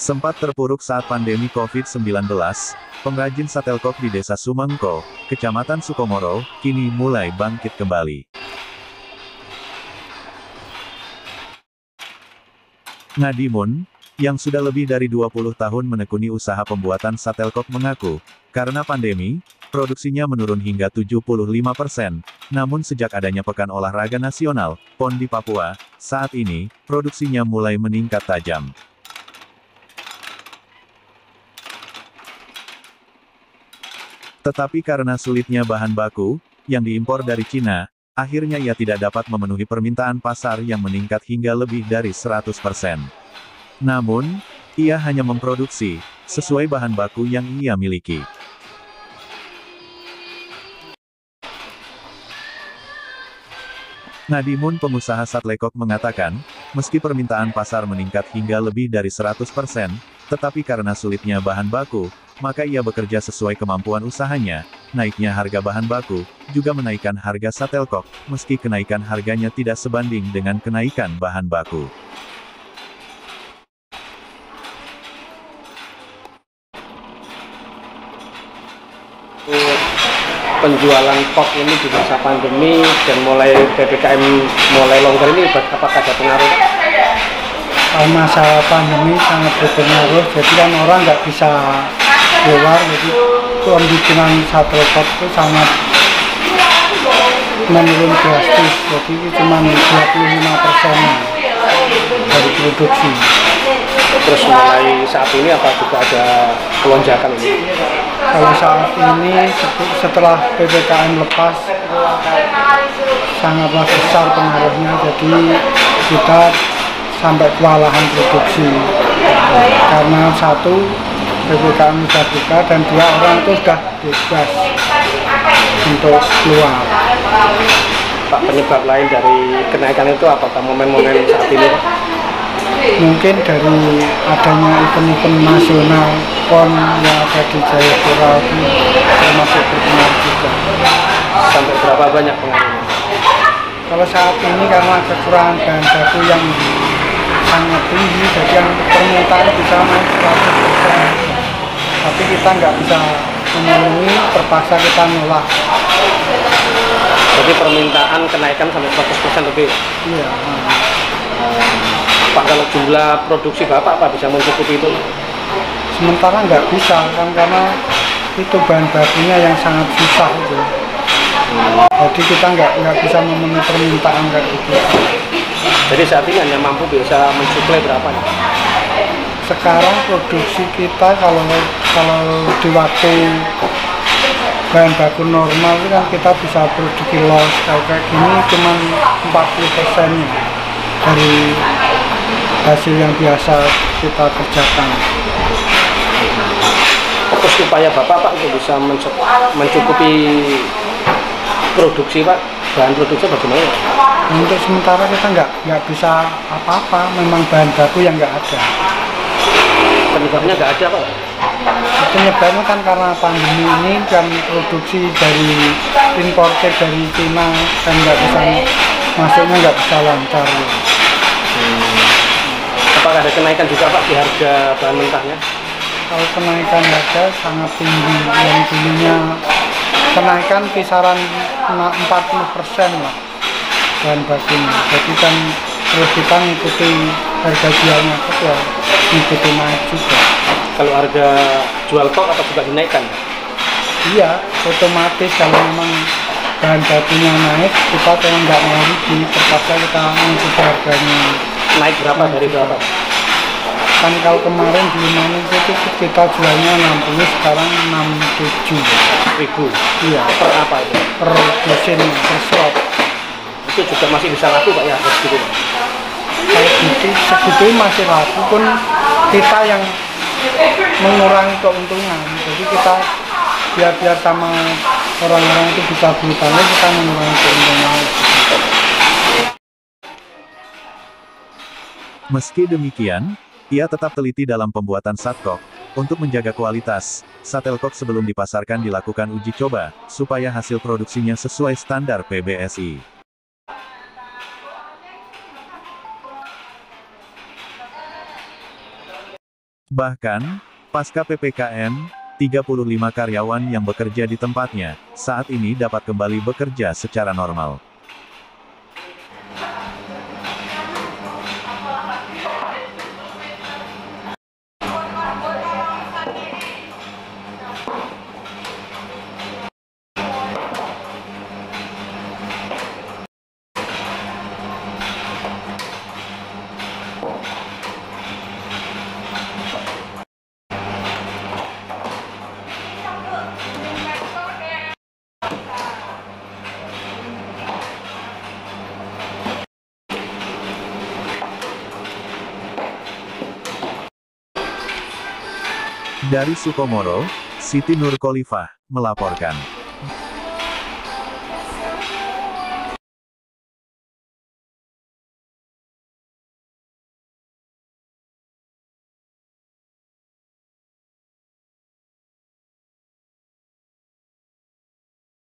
Sempat terpuruk saat pandemi COVID-19, pengrajin satelkok di desa Sumengko, kecamatan Sukomoro, kini mulai bangkit kembali. Ngadimun, yang sudah lebih dari 20 tahun menekuni usaha pembuatan satelkok mengaku, karena pandemi, produksinya menurun hingga 75%, namun sejak adanya Pekan Olahraga Nasional, PON di Papua, saat ini, produksinya mulai meningkat tajam. Tetapi karena sulitnya bahan baku, yang diimpor dari Cina, akhirnya ia tidak dapat memenuhi permintaan pasar yang meningkat hingga lebih dari 100%. Namun, ia hanya memproduksi, sesuai bahan baku yang ia miliki. Nadimun pengusaha Satlekok mengatakan, meski permintaan pasar meningkat hingga lebih dari 100%, tetapi karena sulitnya bahan baku, maka ia bekerja sesuai kemampuan usahanya, naiknya harga bahan baku, juga menaikkan harga Satelkok, meski kenaikan harganya tidak sebanding dengan kenaikan bahan baku. penjualan pop ini di masa pandemi dan mulai PPKM mulai longgar ini apakah ada pengaruh? Kalau masa pandemi sangat berpengaruh, jadi kan orang nggak bisa keluar, jadi kemungkinan satu pop itu sangat menurun drastis, jadi cuma 25 persen dari produksi. Terus mulai saat ini apa juga ada lonjakan ini? Kalau saat ini setelah PPKM lepas sangatlah besar pengaruhnya, jadi kita sampai kewalahan produksi karena satu PPKM sudah buka dan dua orang itu sudah bebas untuk keluar. Pak penyebab lain dari kenaikan itu apakah momen-momen saat ini mungkin dari adanya event-event nasional PON yang ada di Jayapura itu termasuk berpengaruh juga. Sampai berapa banyak pengaruhnya? Kalau saat ini karena kekurangan bahan baku yang sangat tinggi, jadi yang permintaan bisa naik 100%. Tapi kita nggak bisa memenuhi, terpaksa kita nolak. Jadi permintaan kenaikan sampai 100% lebih? Iya. Pak kalau jumlah produksi Bapak Pak bisa mencukupi itu? Sementara nggak bisa kan karena itu bahan bakunya yang sangat susah itu. Hmm. Jadi kita nggak nggak bisa memenuhi permintaan kayak gitu. Jadi saat ini hanya mampu bisa mensuplai berapa nih? Sekarang produksi kita kalau kalau di waktu bahan baku normal itu kan kita bisa produksi loss kayak gini cuma 40 persen dari hasil yang biasa kita kerjakan. Terus upaya Bapak Pak untuk bisa mencukupi produksi Pak, bahan produksi bagaimana? Untuk sementara kita nggak nggak bisa apa-apa, memang bahan baku yang nggak ada. Penyebabnya nggak ada Pak? Penyebabnya kan karena pandemi ini kan produksi dari importer dari Cina kan nggak bisa masuknya nggak bisa lancar. Ya. Hmm apakah ada kenaikan juga Pak di harga bahan mentahnya? Kalau kenaikan harga sangat tinggi, yang dulunya kenaikan kisaran 40 persen lah bahan bakunya. Jadi kan terus kita ngikuti harga jualnya ya ngikuti naik juga. Kalau harga jual kok apa juga dinaikkan? Iya, otomatis kalau memang bahan bakunya naik, kita kalau nggak mau rugi, terpaksa kita mengikuti harganya naik berapa dari berapa? Kan kalau kemarin di mana itu kita jualnya 60 sekarang 67 ribu. Iya. Per apa itu? Per dosen, per slot. Itu juga masih bisa laku pak ya segitu? Kalau gitu segitu masih laku pun kita yang mengurangi keuntungan. Jadi kita biar biar sama orang-orang itu bisa beli tanah kita mengurangi keuntungan. Meski demikian, ia tetap teliti dalam pembuatan satkok. Untuk menjaga kualitas, satelkok sebelum dipasarkan dilakukan uji coba, supaya hasil produksinya sesuai standar PBSI. Bahkan, pasca PPKM, 35 karyawan yang bekerja di tempatnya, saat ini dapat kembali bekerja secara normal. Dari Sukomoro, Siti Nur Khalifah, melaporkan.